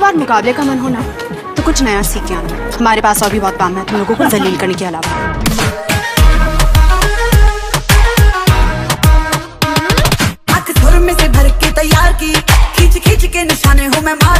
अगली बार मुकाबले का मन होना तो कुछ नया सीख के आना। हमारे पास और भी बहुत काम है, तुम लोगों को जलील करने के अलावा। में से भर के तैयार की खींच खींच के निशाने हूँ मैं मारती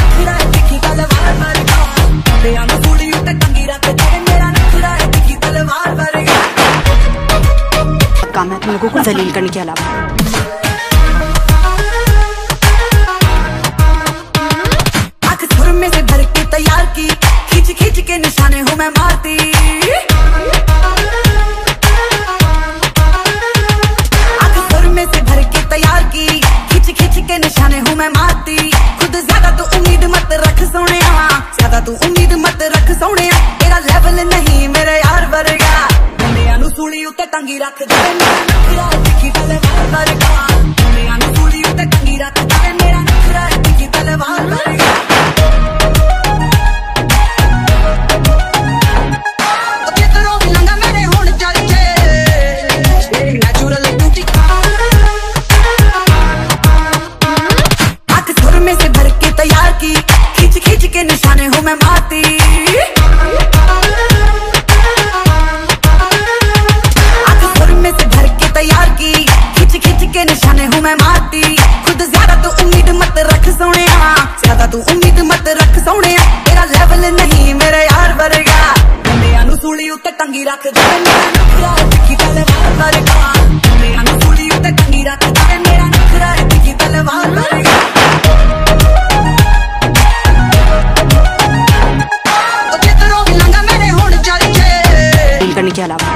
लोगों को जलील करने के अलावा। से भर के तैयार की, खींच के निशाने हूँ मैं मारती। खुद ज़्यादा तो उम्मीद मत रख सोने ज़्यादा तू उम्मीद मत रख सोने तेरा लेवल नहीं मेरे यार वर्गा नु सूली उत्ते टंगी रख दे मेरा नखरा दिखी तलवार यार वर्गा मुंडिया नु सूली उत्ते टंगी रख दे मेरा नखरा दिखी तलवार वर्गा मुंडिया नु सूली उत्ते टंगी रख दे मेरा नखरा दिखी तलवार वर्गा करने के अलावा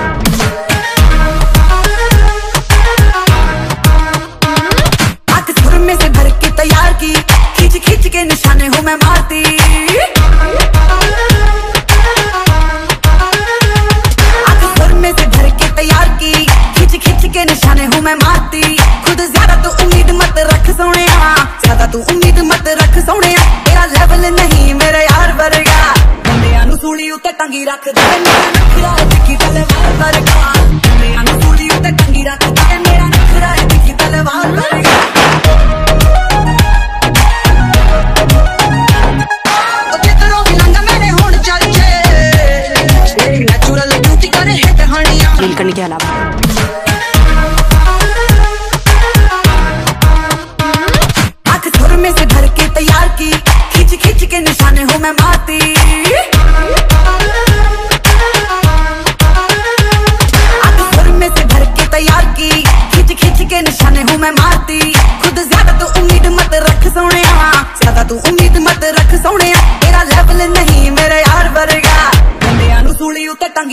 तू उम्मीद मत रख सोने, तेरा लेवल नहीं मेरे यार वर्गा। मुंडिया नु सूली उत्ते टंगी रख दे, मेरा नखरा दिखी तलवार वर्गा। मुंडिया नु सूली उत्ते टंगी रख दे, मेरा नखरा दिखी तलवार वर्गा। करने के अलावा।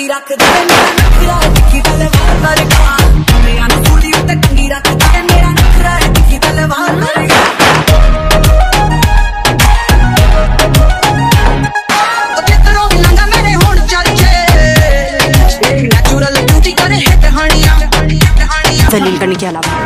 ਟੰਗੀ ਰੱਖਦਾ ਮੇਰਾ ਨਖਰਾ ਦਿਖੀ ਤਲਵਾਰ ਵਰਗਾ ਮੇਰਾ ਨਖੂੜੀ ਉੱਤੇ ਟੰਗੀ ਰੱਖਦਾ ਮੇਰਾ ਨਖਰਾ ਦਿਖੀ ਤਲਵਾਰ ਵਰਗਾ दलील करने के अलावा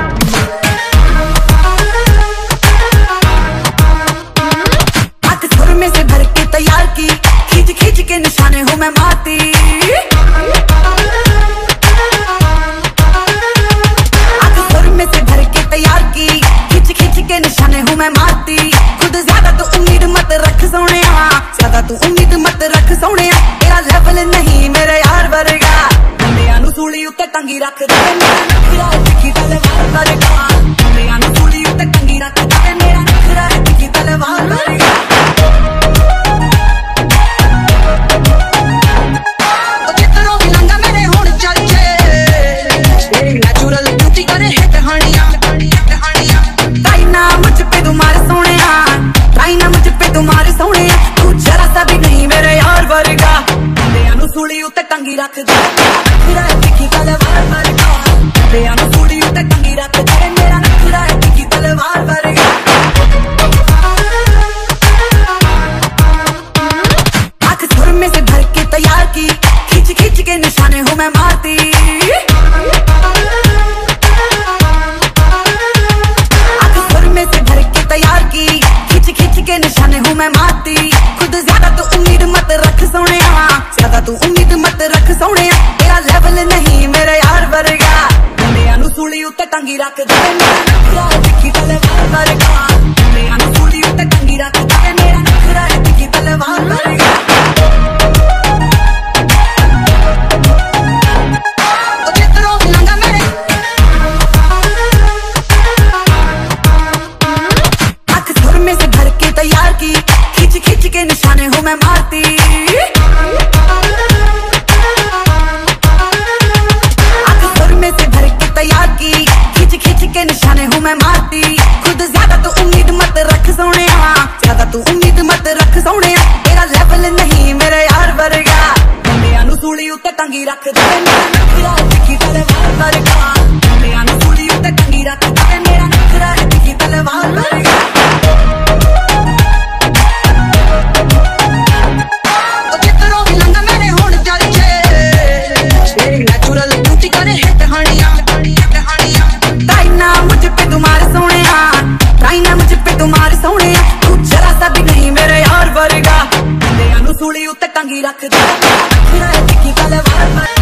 ਕੰਗੀ ਰੱਖਦਾ ਮੇਰਾ ਨਖਰਾ ਟਿੱਕੀ ਤਲਵਾਰ ਪਰ ਕਾ ਮੇਰਾ ਨੂਲੀ ਉੱਤੇ ਕੰਗੀ ਰੱਖਦਾ ਮੇਰਾ ਨਖਰਾ ਟਿੱਕੀ ਤਲਵਾਰ ਪਰ ਕਾ तुम्हारे सोने तू जरा सा भी नहीं मेरे यार वर्गा ਸੂਲੀ ਉੱਤੇ ਟੰਗੀ ਰੱਖਦਾ ਨਖਰਾ ਹੈ ਤਿੱਖੀ ਤਲਵਾਰ ਵਰਗਾ ਤੇਰੇ ਨੂੰ ਸੂਲੀ ਉੱਤੇ ਟੰਗੀ ਰੱਖਦਾ ਮੇਰਾ ਨਖਰਾ ਹੈ ਤਿੱਖੀ ਤਲਵਾਰ ਵਰਗਾ टंगी रख दे।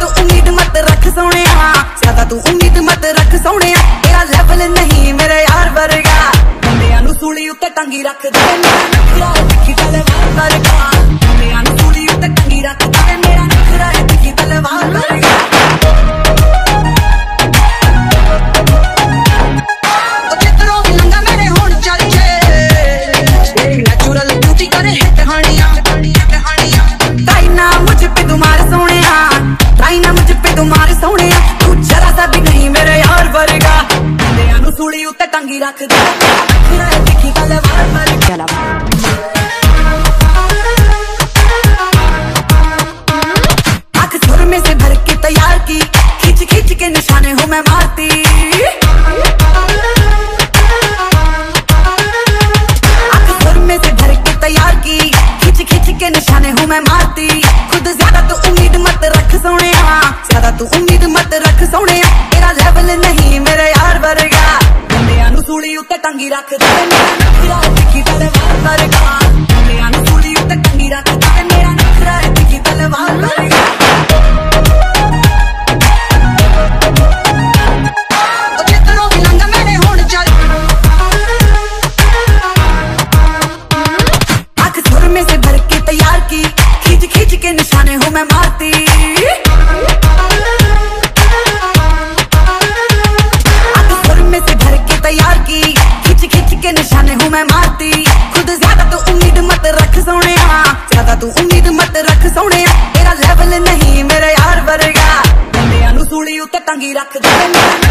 ਤੂੰ ਉਮੀਦ ਮਤ ਰੱਖ ਸੋਹਣਿਆ। ਜ਼ਿਆਦਾ ਤੂੰ ਉਮੀਦ ਮਤ ਰੱਖ ਸੋਹਣਿਆ। ਤੇਰਾ ਲੈਵਲ ਨਹੀਂ ਮੇਰੇ ਯਾਰ ਵਰਗਾ। ਬੰਦਿਆਂ ਨੂੰ ਸੂਲੀ ਉੱਤੇ ਟੰਗੀ ਰੱਖਦੇ ਮੇਰਾ ਨਖਰਾ। ਦਿੱਖੀ ਤਲਵਾਰ ਵਰਗਾ। ਬੰਦਿਆਂ ਨੂੰ ਸੂਲੀ ਉੱਤੇ ਟੰਗੀ ਰੱਖਦੇ ਮੇਰਾ ਨਖਰਾ। ਦਿੱਖੀ ਤਲਵਾਰ ਵਰਗਾ। के निशाने हूँ मैं मारती के तैयार की, खिंच खिंच निशाने मैं मारती। खुद ज़्यादा तू उम्मीद मत रख सोने ज़्यादा तू उम्मीद मत रख सोने तेरा लेवल नहीं मेरे यार बर गया अनुसूली उत्ते टंगी रख दे में मारती। से भर के तैयार की। खिंच खिंच के निशाने हूँ मैं मारती। खुद ज़्यादा तू उम्मीद मत रख सोने ज़्यादा तू उम्मीद मत रख सोने तेरा लेवल नहीं मेरे यार वर्गा। बंदे अनुसूली उत्ते तंगी रख दे